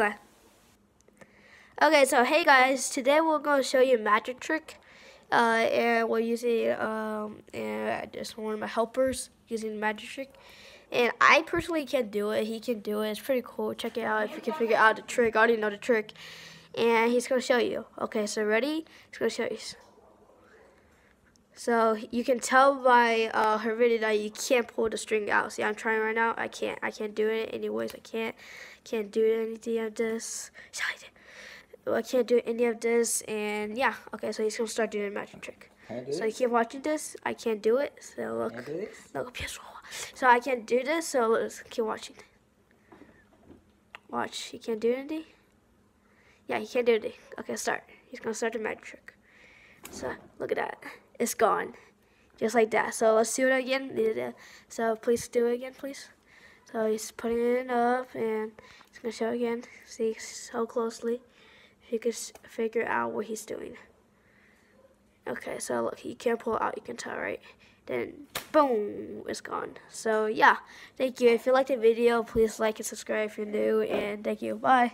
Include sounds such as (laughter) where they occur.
Okay, so hey guys, today we're going to show you a magic trick. Uh, and we're using, um, and just one of my helpers using the magic trick. And I personally can't do it. He can do it. It's pretty cool. Check it out if you can figure out the trick. I already know the trick. And he's going to show you. Okay, so ready? He's going to show you. So you can tell by uh, her video that you can't pull the string out. See, I'm trying right now. I can't. I can't do it anyways. I can't. Can't do anything of this. (laughs) I can't do any of this. And yeah. Okay, so he's gonna start doing a magic trick. So you keep watching this. I can't do it. So look. Look. So I can't do this. So let's keep watching. Watch. He can't do anything. Yeah, he can't do anything. Okay, start. He's gonna start the magic trick. So look at that it's gone. Just like that. So let's do it again. So please do it again, please. So he's putting it up and he's going to show again. See so closely. If you can figure out what he's doing. Okay, so look, he can't pull it out. You can tell, right? Then, boom, it's gone. So, yeah, thank you. If you liked the video, please like and subscribe if you're new. And thank you. Bye.